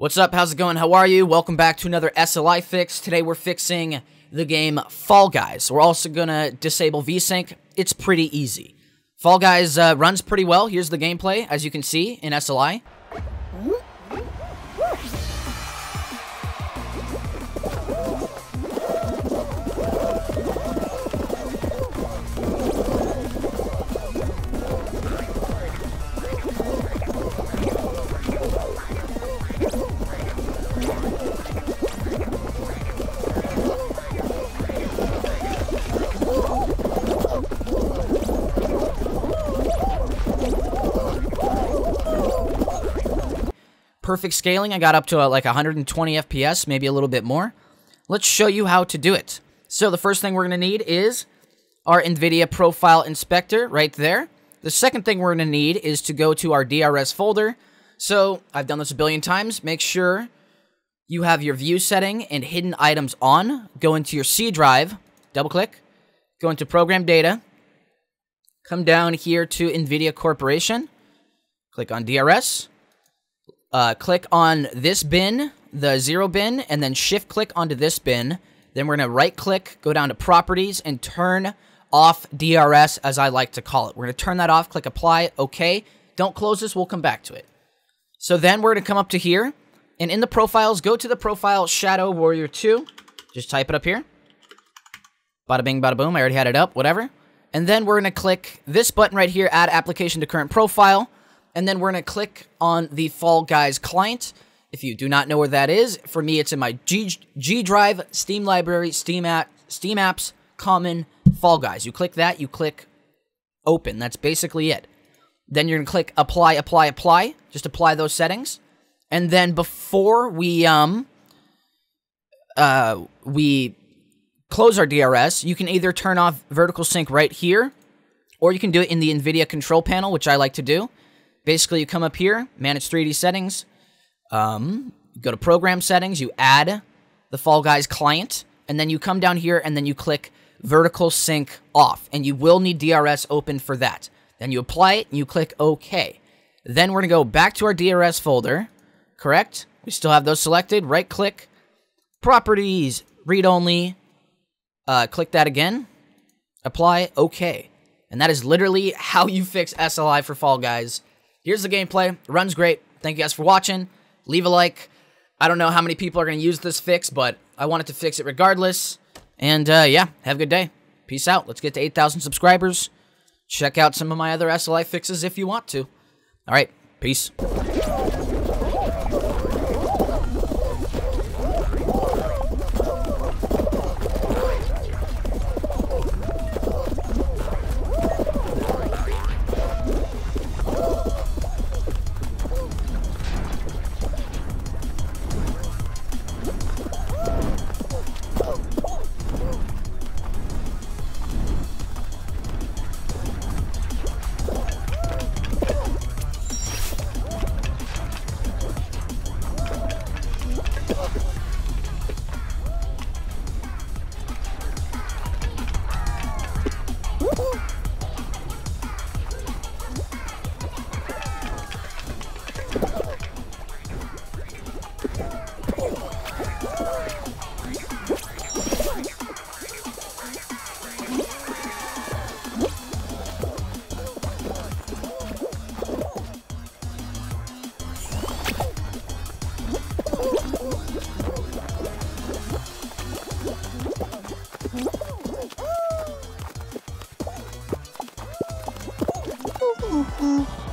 What's up? How's it going? How are you? Welcome back to another SLI fix. Today we're fixing the game Fall Guys. We're also going to disable VSync. It's pretty easy. Fall Guys uh, runs pretty well. Here's the gameplay, as you can see in SLI. Perfect scaling. I got up to uh, like 120 FPS, maybe a little bit more. Let's show you how to do it. So the first thing we're going to need is our NVIDIA Profile Inspector right there. The second thing we're going to need is to go to our DRS folder. So I've done this a billion times. Make sure you have your view setting and hidden items on. Go into your C drive, double click, go into program data, come down here to NVIDIA Corporation, click on DRS, uh, click on this bin, the zero bin, and then shift click onto this bin. Then we're going to right click, go down to properties, and turn off DRS, as I like to call it. We're going to turn that off, click apply, okay. Don't close this, we'll come back to it. So then we're going to come up to here, and in the profiles, go to the profile Shadow Warrior 2. Just type it up here. Bada bing, bada boom. I already had it up, whatever. And then we're going to click this button right here, Add Application to Current Profile and then we're going to click on the Fall Guys client. If you do not know where that is, for me, it's in my G, G Drive, Steam Library, Steam, app, Steam Apps, Common, Fall Guys. You click that, you click Open. That's basically it. Then you're going to click Apply, Apply, Apply. Just apply those settings. And then before we, um, uh, we close our DRS, you can either turn off vertical sync right here, or you can do it in the NVIDIA control panel, which I like to do. Basically, you come up here, manage 3D settings, um, go to program settings, you add the Fall Guys client, and then you come down here and then you click vertical sync off, and you will need DRS open for that. Then you apply it and you click OK. Then we're going to go back to our DRS folder, correct? We still have those selected. Right click, properties, read only, uh, click that again, apply, OK. And that is literally how you fix SLI for Fall Guys. Here's the gameplay. Runs great. Thank you guys for watching. Leave a like. I don't know how many people are going to use this fix, but I wanted to fix it regardless. And uh, yeah, have a good day. Peace out. Let's get to 8,000 subscribers. Check out some of my other SLI fixes if you want to. All right, peace. Mm-hmm.